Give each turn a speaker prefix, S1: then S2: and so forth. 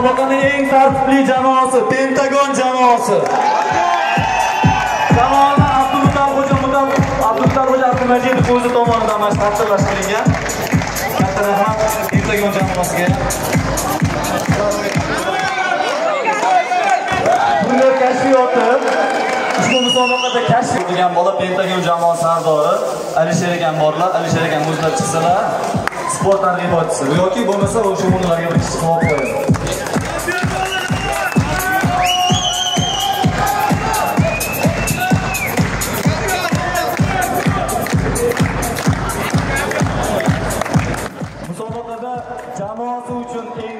S1: tartibli jamoasi pentagon jamoasi. Jamoani abdumuttalixo'ja abdumuttalixo'ja abdumajidov o'zi tomonidan mana shu taqdirlash qilingan katta rahmat pentagon jamoasiga. Bunlar kashfiyoti ushbu musobaqada kashf etilgan bola pentagon jamoasi sardori alisher ekan borlar alisher ekan o'zlari chiqsalar sport targ'ibotchisi. Yoki bo'lmasa o'sha o'rinlarga bir kishi javob qo'yadi musobaqada jamoasi uchun eng fidoyi